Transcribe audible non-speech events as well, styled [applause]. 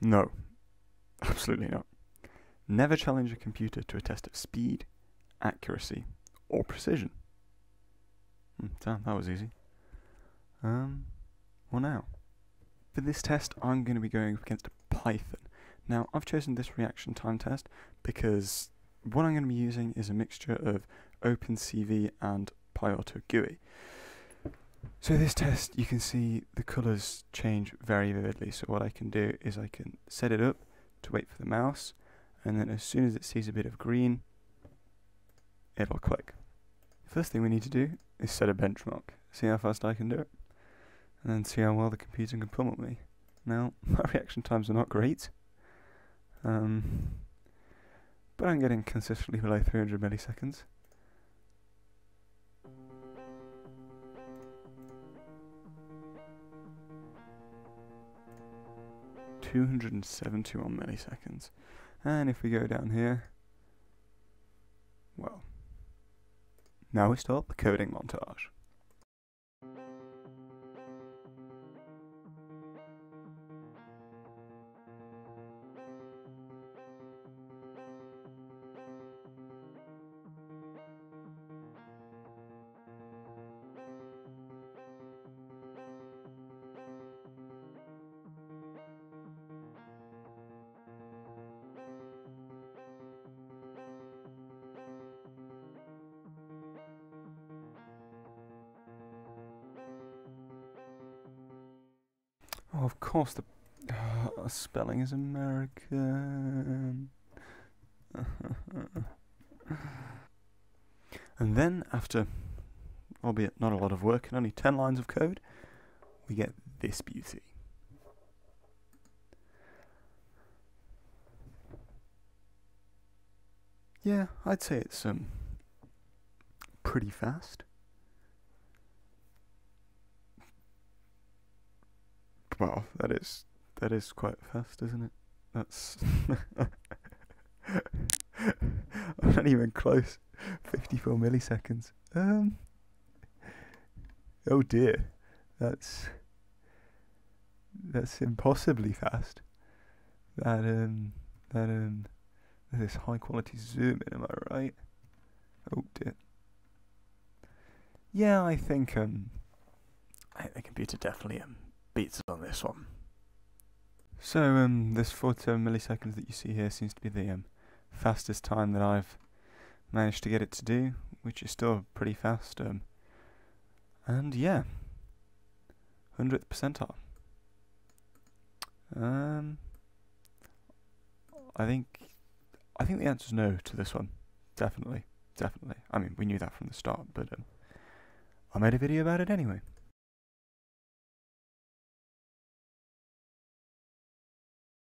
No, absolutely not. Never challenge a computer to a test of speed, accuracy, or precision. Hmm, damn, that was easy. Um, well now, for this test I'm going to be going against Python. Now, I've chosen this reaction time test because what I'm going to be using is a mixture of OpenCV and PyAutoGUI. So this test, you can see the colours change very vividly. So what I can do is I can set it up to wait for the mouse, and then as soon as it sees a bit of green, it'll click. First thing we need to do is set a benchmark, see how fast I can do it, and then see how well the computer can pummel me. Now, [laughs] my reaction times are not great, um, but I'm getting consistently below 300 milliseconds. Two hundred and seventy-one milliseconds, and if we go down here, well, now we start the coding montage. Oh, of course, the uh, spelling is American. [laughs] and then, after, albeit not a lot of work and only 10 lines of code, we get this beauty. Yeah, I'd say it's um pretty fast. Well, that is that is quite fast, isn't it? That's [laughs] I'm not even close. Fifty-four milliseconds. Um. Oh dear, that's that's impossibly fast. That um that um this high quality zoom in, am I right? Oh dear. Yeah, I think um I think the computer definitely um beats this one. So um, this 47 milliseconds that you see here seems to be the um, fastest time that I've managed to get it to do, which is still pretty fast. Um, and yeah, 100th percentile. Um, I think I think the answer is no to this one. Definitely, definitely. I mean, we knew that from the start, but um, I made a video about it anyway.